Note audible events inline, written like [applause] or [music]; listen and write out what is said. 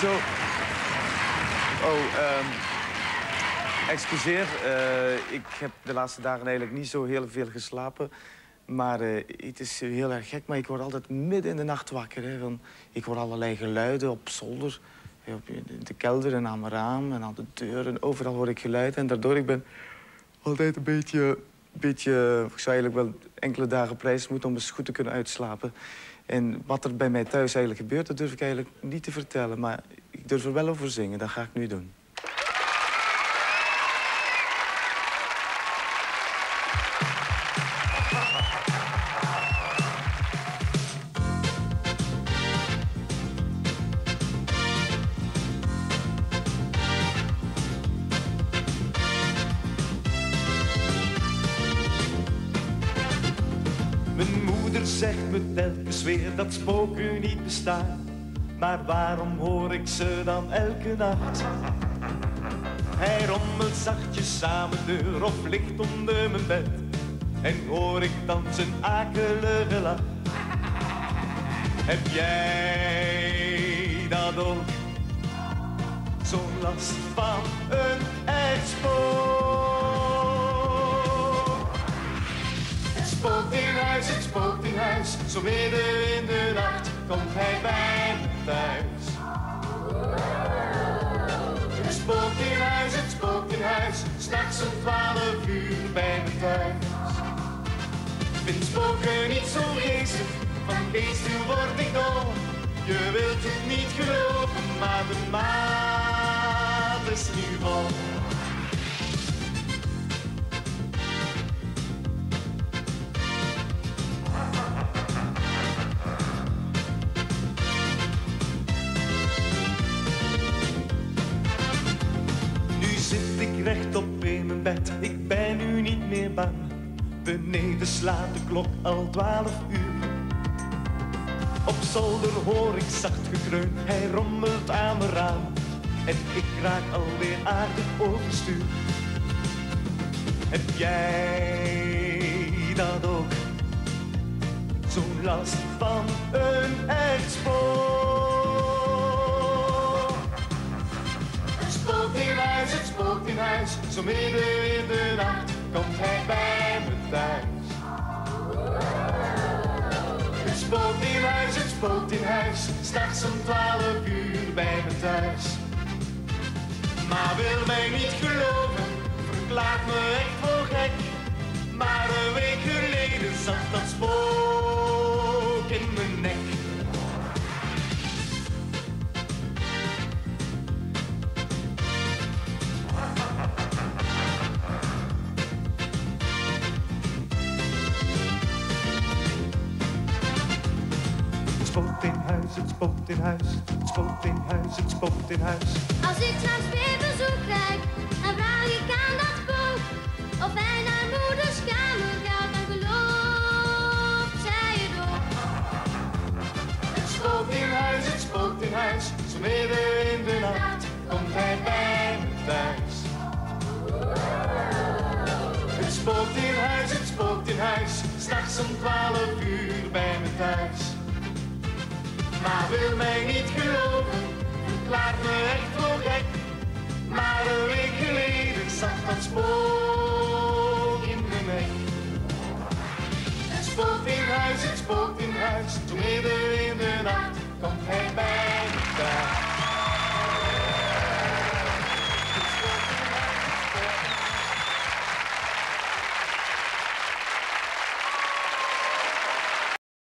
Zo. Oh, ehm excuseer. eh, ik heb de laatste dagen eigenlijk niet zo heel veel geslapen. Maar eh, het is heel erg gek, maar ik word altijd midden in de nacht wakker. Hè, van, ik hoor allerlei geluiden op zolder, op, de kelder en aan mijn raam en aan de deur. En overal hoor ik geluiden. En daardoor ik ben altijd een beetje, beetje... Ik zou eigenlijk wel enkele dagen prijs moeten om eens goed te kunnen uitslapen. En wat er bij mij thuis eigenlijk gebeurt, dat durf ik eigenlijk niet te vertellen. Maar ik durf er wel over zingen, dat ga ik nu doen. [laughs] Mijn moeder zegt me telkens weer dat spoken niet bestaan. Maar waarom hoor ik ze dan elke nacht? Hij rommelt zachtjes samen deur of ligt onder mijn bed. En hoor ik dan zijn akelige lach. Heb jij dat ook? Zo'n last van Zo midden in de nacht komt hij bij me thuis. Het spookt in huis, het spookt in huis. S'nachts om twaalf uur bij me thuis. Ik vind spoken niet zo geestig, van geesten word ik dol. Je wilt het niet geloven, maar de maat is nu vol. rechtop in mijn bed, ik ben nu niet meer bang. Beneden slaat de klok al twaalf uur. Op zolder hoor ik zacht gekreun, hij rommelt aan mijn raam. En ik raak alweer aardig overstuur. Heb jij dat ook? Zo'n last van een ijspoor. Zo midden in de nacht komt hij bij me thuis. Het spookt in huis, het spookt in huis. S'nachts om twaalf uur bij me thuis. Maar wil mij niet geloven, verklaart me echt voor gek. Maar spookt in huis, het spookt in huis, het spookt in huis, het spookt in huis. Als ik straks weer bezoek krijg, dan vraag ik aan dat spook of hij naar moeders kamer gaat en gelooft zij het ook. Het spookt in huis, het spookt in huis, zo midden in de nacht komt hij bij me thuis. Het spookt in huis, het spookt in huis, s'nachts om twaalf uur bij me thuis. Maar wil mij niet geloven, laat me echt voor gek. Maar een week geleden zag dat spoor.